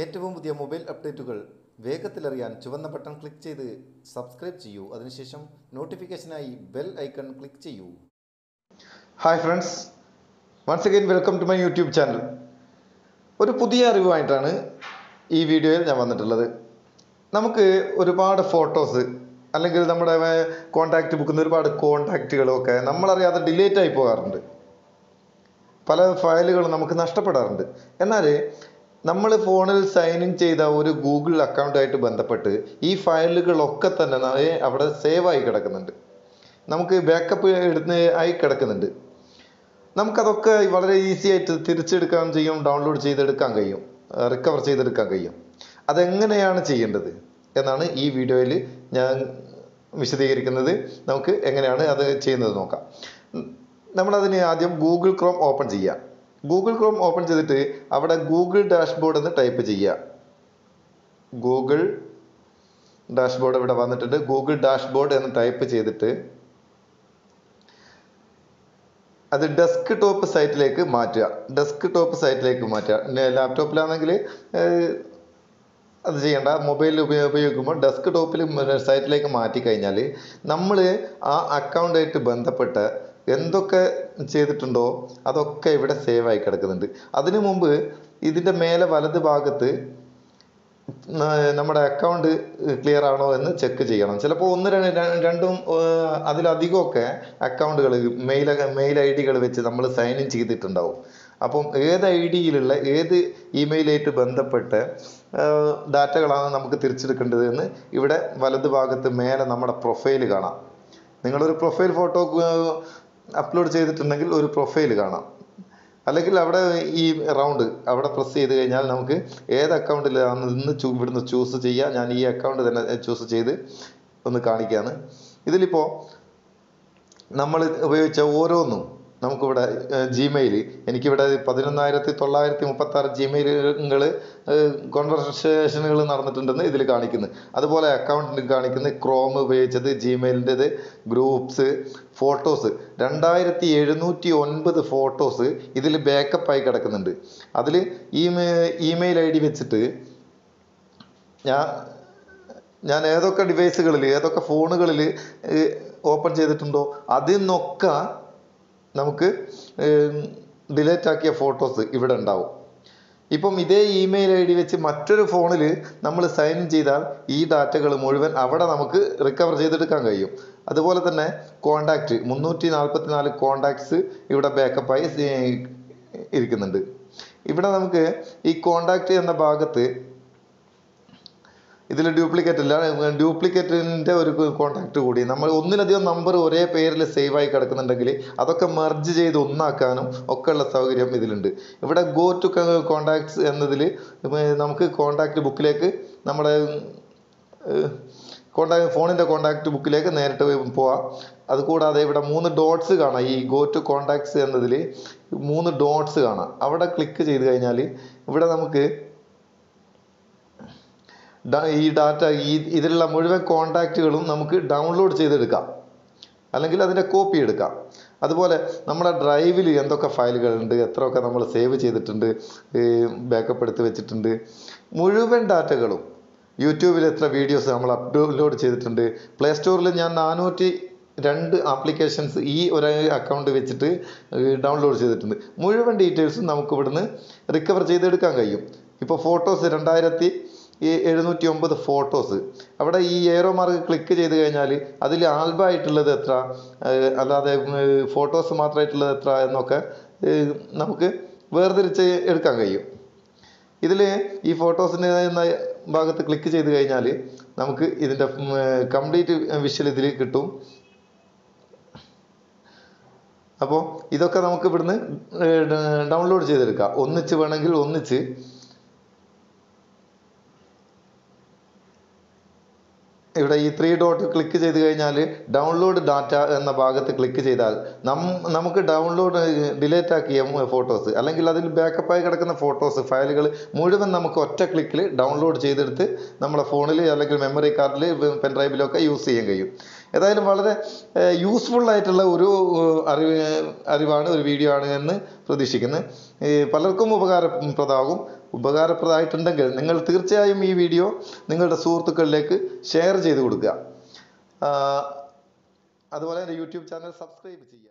ഏറ്റവും പുതിയ മൊബൈൽ അപ്ഡേറ്റുകൾ വേഗത്തിലറിയാൻ ചുവന്ന ബട്ടൺ ക്ലിക്ക് ചെയ്ത് സബ്സ്ക്രൈബ് ചെയ്യൂ. അതിനുശേഷം നോട്ടിഫിക്കേഷനായി ബെൽ ഐക്കൺ ക്ലിക്ക് ചെയ്യൂ. Hi friends. Once again welcome to my YouTube channel ഒരു പുതിയ അറിവുമായിട്ടാണ് ഈ വീഡിയോയിൽ ഞാൻ വന്നിട്ടുള്ളത്. നമുക്ക് ഒരുപാട് ഫോട്ടോസ് അല്ലെങ്കിൽ നമ്മുടെ കോണ്ടാക്റ്റ് ബുക്കിൽ നിന്ന് ഒരുപാട് കോണ്ടാക്റ്റുകളൊക്കെ നമ്മളറിയാതെ ഡിലേറ്റ് ആയി പോകാറുണ്ട്. പല ഫയലുകളും നമുക്ക് നഷ്ടപ്പെടാറുണ്ട്. എന്നാൽ നമ്മൾ ഫോണിൽ സൈൻ ഇൻ ചെയ്ത ഒരു ഗൂഗിൾ അക്കൗണ്ടായിട്ട് ബന്ധപ്പെട്ട് ഈ ഫയലുകളൊക്കെ തന്നെ അവിടെ സേവ് ആയി കിടക്കുന്നുണ്ട്. നമുക്ക് ബാക്കപ്പ് എടുത്ത് ആയി കിടക്കുന്നുണ്ട്. നമുക്കതൊക്കെ വളരെ ഈസി ആയിട്ട് തിരിച്ചെടുക്കാൻ ചെയ്യും ഡൗൺലോഡ് ചെയ്തെടുക്കാൻ കഴിയും റിക്കവർ ചെയ്തെടുക്കാൻ കഴിയും. അതെങ്ങനെയാണ് ചെയ്യേണ്ടത് എന്നാണ് ഈ വീഡിയോയിൽ ഞാൻ വിശദീകരിക്കുന്നത്. നമുക്ക് എങ്ങനെയാണ് അത് ചെയ്യുന്നത് നോക്കാം. നമ്മളതിന് ആദ്യം ഗൂഗിൾ ക്രോം ഓപ്പൺ ചെയ്യാം. ഗൂഗിൾ ക്രോം ഓപ്പൺ ചെയ്തിട്ട് അവിടെ ഗൂഗിൾ ഡാഷ്ബോർഡ് എന്ന് ടൈപ്പ് ചെയ്യുക. ഗൂഗിൾ ഡാഷ്ബോർഡ് ഇവിടെ വന്നിട്ടുണ്ട്. ഗൂഗിൾ ഡാഷ്ബോർഡ് എന്ന് ടൈപ്പ് ചെയ്തിട്ട് അത് ഡെസ്ക് ടോപ്പ് സൈറ്റിലേക്ക് മാറ്റുക. ഡെസ്ക് ടോപ്പ് സൈറ്റിലേക്ക് മാറ്റുക. ലാപ്ടോപ്പിലാണെങ്കിൽ അത് ചെയ്യേണ്ട. മൊബൈലിൽ ഉപയോഗിക്കുമ്പോൾ ഡെസ്ക് ടോപ്പിൽ സൈറ്റിലേക്ക് മാറ്റി കഴിഞ്ഞാൽ നമ്മൾ ആ അക്കൗണ്ടായിട്ട് ബന്ധപ്പെട്ട് എന്തൊക്കെ ചെയ്തിട്ടുണ്ടോ അതൊക്കെ ഇവിടെ സേവ് ആയി കിടക്കുന്നുണ്ട്. അതിനു മുമ്പ് ഇതിന്റെ മേലെ വലത് ഭാഗത്ത് നമ്മുടെ അക്കൗണ്ട് ക്ലിയർ ആണോ എന്ന് ചെക്ക് ചെയ്യണം. ചിലപ്പോൾ ഒന്ന് രണ്ട് രണ്ടും അതിലധികമൊക്കെ അക്കൗണ്ടുകൾ മെയിൽ മെയിൽ ഐ ഡികൾ വെച്ച് നമ്മൾ സൈൻ ഇൻ ചെയ്തിട്ടുണ്ടാവും. അപ്പം ഏത് ഐ ഡിയിലുള്ള ഏത് ഇമെയിലായിട്ട് ബന്ധപ്പെട്ട് ഡാറ്റകളാണ് നമുക്ക് തിരിച്ചെടുക്കേണ്ടത് എന്ന് ഇവിടെ വലത് ഭാഗത്ത് മേലെ നമ്മുടെ പ്രൊഫൈൽ കാണാം. നിങ്ങളൊരു പ്രൊഫൈൽ ഫോട്ടോ അപ്ലോഡ് ചെയ്തിട്ടുണ്ടെങ്കിൽ ഒരു പ്രൊഫൈൽ കാണാം. അല്ലെങ്കിൽ അവിടെ ഈ റൗണ്ട് അവിടെ പ്രസ് ചെയ്ത് കഴിഞ്ഞാൽ നമുക്ക് ഏത് അക്കൗണ്ടിലാണ് ഇന്ന് ചൂ ഇവിടുന്ന് ചൂസ് ചെയ്യുക ഞാൻ ഈ അക്കൗണ്ട് തന്നെ ചൂസ് ചെയ്ത് ഒന്ന് കാണിക്കുകയാണ് ഇതിലിപ്പോൾ നമ്മൾ ഉപയോഗിച്ച ഓരോന്നും നമുക്കിവിടെ ജിമെയിൽ എനിക്കിവിടെ പതിനൊന്നായിരത്തി തൊള്ളായിരത്തി മുപ്പത്തി ആറ് ജിമെയിലുകൾ കോൺവെർസേഷനുകൾ നടന്നിട്ടുണ്ടെന്ന് ഇതിൽ കാണിക്കുന്നു. അതുപോലെ അക്കൗണ്ടിൽ കാണിക്കുന്നത് ക്രോം ഉപയോഗിച്ചത് ജിമെയിലിന്റെത് ഗ്രൂപ്പ്സ് ഫോട്ടോസ് രണ്ടായിരത്തി എഴുന്നൂറ്റി ഒൻപത് ഫോട്ടോസ് ഇതിൽ ബാക്കപ്പായി കിടക്കുന്നുണ്ട്. അതിൽ ഇമെയിൽ ഐ ഡി വെച്ചിട്ട് ഞാൻ ഞാൻ ഏതൊക്കെ ഡിവൈസുകളിൽ ഏതൊക്കെ ഫോണുകളിൽ ഓപ്പൺ ചെയ്തിട്ടുണ്ടോ അതിൽ നിന്നൊക്കെ നമുക്ക് ഡിലേറ്റ് ആക്കിയ ഫോട്ടോസ് ഇവിടെ ഉണ്ടാവും. ഇപ്പം ഇതേ ഇമെയിൽ ഐ ഡി വെച്ച് മറ്റൊരു ഫോണിൽ നമ്മൾ സൈൻ ഇൻ ചെയ്താൽ ഈ ഡാറ്റകൾ മുഴുവൻ അവിടെ നമുക്ക് റിക്കവർ ചെയ്തെടുക്കാൻ കഴിയും. അതുപോലെ തന്നെ കോണ്ടാക്റ്റ് മുന്നൂറ്റി നാൽപ്പത്തി നാല് കോണ്ടാക്ട്സ് ഇവിടെ ബാക്കപ്പായി ഇരിക്കുന്നുണ്ട്. ഇവിടെ നമുക്ക് ഈ കോണ്ടാക്റ്റ് എന്ന ഭാഗത്ത് ഇതിൽ ഡ്യൂപ്ലിക്കേറ്റ് അല്ല ഡ്യൂപ്ലിക്കേറ്റിന്റെ ഒരു കോൺടാക്റ്റ് കൂടി. നമ്മൾ ഒന്നിലധികം നമ്പർ ഒരേ പേരിൽ സേവ് ആയി കിടക്കുന്നുണ്ടെങ്കിൽ അതൊക്കെ മെർജ് ചെയ്ത് ഒന്നാക്കാനും ഒക്കെ ഉള്ള സൗകര്യം ഇതിലുണ്ട്. ഇവിടെ ഗോ ടു കോൺടാക്ട്സ് എന്നതിൽ നമുക്ക് കോൺടാക്റ്റ് ബുക്കിലേക്ക് നമ്മുടെ കോണ്ടാക്ട് ഫോണിന്റെ കോൺടാക്റ്റ് ബുക്കിലേക്ക് നേരിട്ട് പോവാം. അതുകൂടാതെ ഇവിടെ മൂന്ന് ഡോട്ട്സ് കാണാം. ഈ ഗോ ടു കോൺടാക്ട്സ് എന്നതിൽ മൂന്ന് ഡോട്ട്സ് കാണാം. അവിടെ ക്ലിക്ക് ചെയ്ത് കഴിഞ്ഞാൽ ഇവിടെ നമുക്ക് ഈ ഡാറ്റ ഈ ഇതിലുള്ള മുഴുവൻ കോണ്ടാക്റ്റുകളും നമുക്ക് ഡൗൺലോഡ് ചെയ്തെടുക്കാം. അല്ലെങ്കിൽ അതിന്റെ കോപ്പി എടുക്കാം. അതുപോലെ നമ്മുടെ ഡ്രൈവിൽ എന്തൊക്കെ ഫയലുകളുണ്ട് എത്രയൊക്കെ നമ്മൾ സേവ് ചെയ്തിട്ടുണ്ട് ബാക്കപ്പ് എടുത്ത് വെച്ചിട്ടുണ്ട്. മുഴുവൻ ഡാറ്റകളും യൂട്യൂബിൽ എത്ര വീഡിയോസ് നമ്മൾ അപ്ലോഡ് ചെയ്തിട്ടുണ്ട്. പ്ലേ സ്റ്റോറിൽ ഞാൻ നാനൂറ്റി രണ്ട് ആപ്ലിക്കേഷൻസ് ഈ ഒരു അക്കൗണ്ട് വെച്ചിട്ട് ഡൗൺലോഡ് ചെയ്തിട്ടുണ്ട്. മുഴുവൻ ഡീറ്റെയിൽസും നമുക്ക് ഇവിടുന്ന് റിക്കവർ ചെയ്തെടുക്കാൻ കഴിയും. ഇപ്പോൾ ഫോട്ടോസ് രണ്ടായിരത്തി ഈ എഴുന്നൂറ്റി ഒമ്പത് ഫോട്ടോസ് അവിടെ ഈ ഏറോ മാർക്ക് ക്ലിക്ക് ചെയ്ത് കഴിഞ്ഞാൽ അതിൽ ആൽബമായിട്ടുള്ളത് എത്ര? ഏർ അല്ലാതെ ഫോട്ടോസ് മാത്രമായിട്ടുള്ളത് എത്ര എന്നൊക്കെ നമുക്ക് വേർതിരിച്ച് എടുക്കാൻ കഴിയും. ഇതിൽ ഈ ഫോട്ടോസിന്റെ എന്ന ഭാഗത്ത് ക്ലിക്ക് ചെയ്ത് കഴിഞ്ഞാൽ നമുക്ക് ഇതിന്റെ കംപ്ലീറ്റ് വിഷ്വൽ ഇതിൽ കിട്ടും. അപ്പോൾ ഇതൊക്കെ നമുക്ക് ഇവിടുന്ന് ഡൗൺലോഡ് ചെയ്തെടുക്കാം. ഒന്നിച്ച് വേണമെങ്കിൽ ഒന്നിച്ച് ഇവിടെ ഈ ത്രീ ഡോട്ട് ക്ലിക്ക് ചെയ്ത് കഴിഞ്ഞാൽ ഡൗൺലോഡ് ഡാറ്റ എന്ന ഭാഗത്ത് ക്ലിക്ക് ചെയ്താൽ നം നമുക്ക് ഡൗൺലോഡ് ഡിലേറ്റ് ആക്കിയ ഫോട്ടോസ് അല്ലെങ്കിൽ അതിൽ ബാക്കപ്പായി കിടക്കുന്ന ഫോട്ടോസ് ഫയലുകൾ മുഴുവൻ നമുക്ക് ഒറ്റ ക്ലിക്കിൽ ഡൗൺലോഡ് ചെയ്തെടുത്ത് നമ്മുടെ ഫോണിൽ അല്ലെങ്കിൽ മെമ്മറി കാർഡിൽ പെൻ ഡ്രൈവിലൊക്കെ യൂസ് ചെയ്യാൻ കഴിയും. ഏതായാലും വളരെ യൂസ്ഫുൾ ആയിട്ടുള്ള ഒരു അറിവ് അറിവാണ് ഒരു വീഡിയോ ആണ് എന്ന് പ്രതീക്ഷിക്കുന്നു. പലർക്കും ഉപകാരപ്രദമാകും. ഉപകാരപ്രദമായിട്ടുണ്ടെങ്കിൽ നിങ്ങൾ തീർച്ചയായും ഈ വീഡിയോ നിങ്ങളുടെ സുഹൃത്തുക്കളിലേക്ക് ഷെയർ ചെയ്ത് കൊടുക്കുക. അതുപോലെ എന്റെ യൂട്യൂബ് ചാനൽ സബ്സ്ക്രൈബ് ചെയ്യുക.